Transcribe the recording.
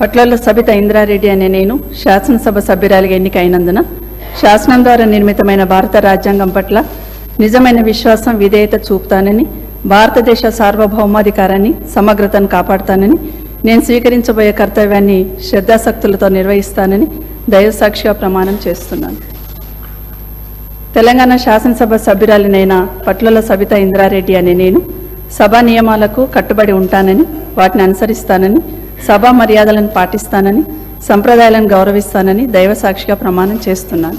పట్లలో సబిత ఇంద్రారెడ్డి అనే నేను శాసనసభ సభ్యురాలిగా ఎన్నికైనందున శాసనం ద్వారా నిర్మితమైన భారత రాజ్యాంగం పట్ల నిజమైన విశ్వాసం విధేయత చూపుతానని భారతదేశ సార్వభౌమాధికారాన్ని సమగ్రతను కాపాడుతానని నేను స్వీకరించబోయే కర్తవ్యాన్ని శ్రద్ధాశక్తులతో నిర్వహిస్తానని దైవసాక్షిగా ప్రమాణం చేస్తున్నాను. తెలంగాణ శాసనసభ సభ్యురాలినైన పట్లల సబిత ఇంద్రారెడ్డి అనే నేను సభా నియమాలకు కట్టుబడి ఉంటానని వాటిని అనుసరిస్తానని సభా మర్యాదలను పాటిస్తానని సంప్రదాయాలను గౌరవిస్తానని దైవ సాక్షిగా ప్రమాణం చేస్తున్నాను.